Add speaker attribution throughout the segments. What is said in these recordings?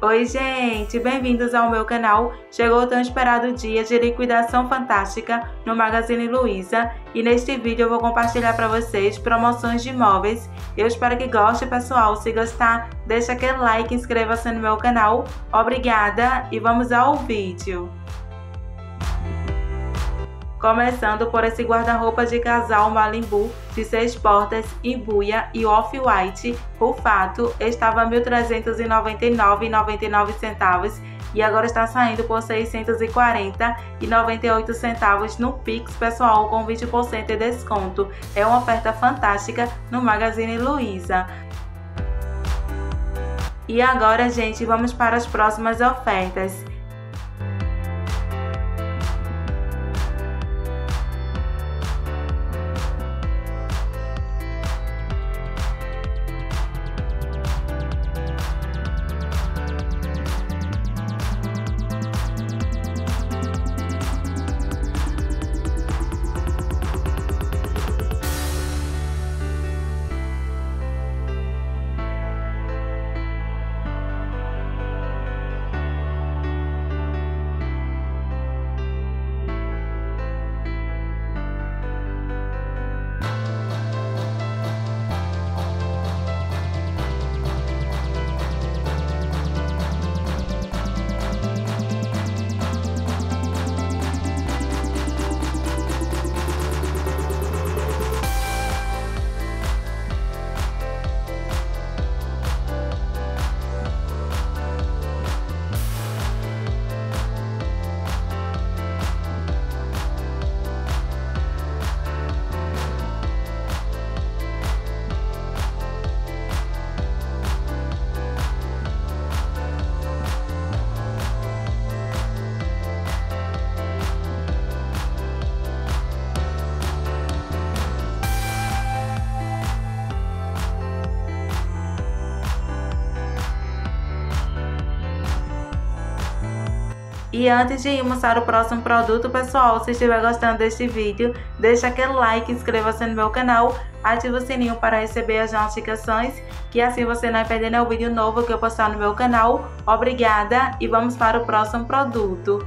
Speaker 1: Oi, gente! Bem-vindos ao meu canal. Chegou o tão esperado dia de liquidação fantástica no Magazine Luiza e neste vídeo eu vou compartilhar para vocês promoções de imóveis. Eu espero que goste, pessoal. Se gostar, deixa aquele like, inscreva-se no meu canal. Obrigada e vamos ao vídeo. Começando por esse guarda-roupa de casal Malimbu de seis portas em buia e off-white rufato estava R$ 1.399,99 centavos e agora está saindo por R$ 640,98 centavos no Pix, pessoal, com 20% de desconto. É uma oferta fantástica no Magazine Luiza. E agora, gente, vamos para as próximas ofertas. E antes de irmos para o próximo produto, pessoal, se estiver gostando deste vídeo, deixa aquele like, inscreva-se no meu canal, ative o sininho para receber as notificações, que assim você não vai perder nenhum vídeo novo que eu postar no meu canal. Obrigada e vamos para o próximo produto.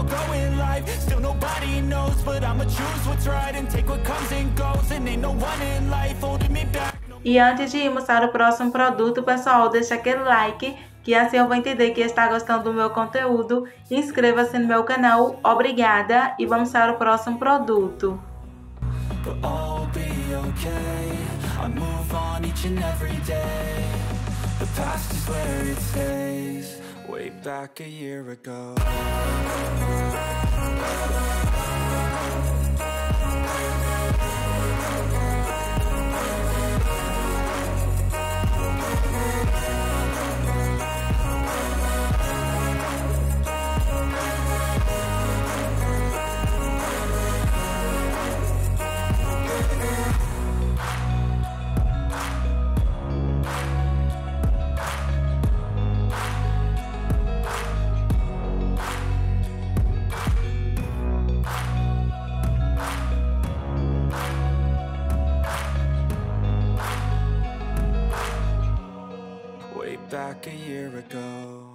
Speaker 2: all going life, still nobody knows But I'ma choose what's right and take what comes and goes. And ain't no one in life holding me back.
Speaker 1: E antes de irmos para o próximo produto, pessoal, deixa aquele like, que assim eu vou entender que está gostando do meu conteúdo. Inscreva-se no meu canal, obrigada, e vamos para o próximo produto. way back a year ago. Back a year ago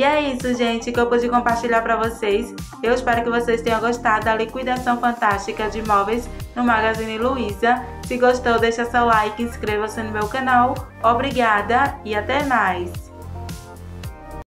Speaker 1: E é isso, gente, que eu pude compartilhar para vocês. Eu espero que vocês tenham gostado da liquidação fantástica de imóveis no Magazine Luiza. Se gostou, deixa seu like, inscreva-se no meu canal. Obrigada e até mais!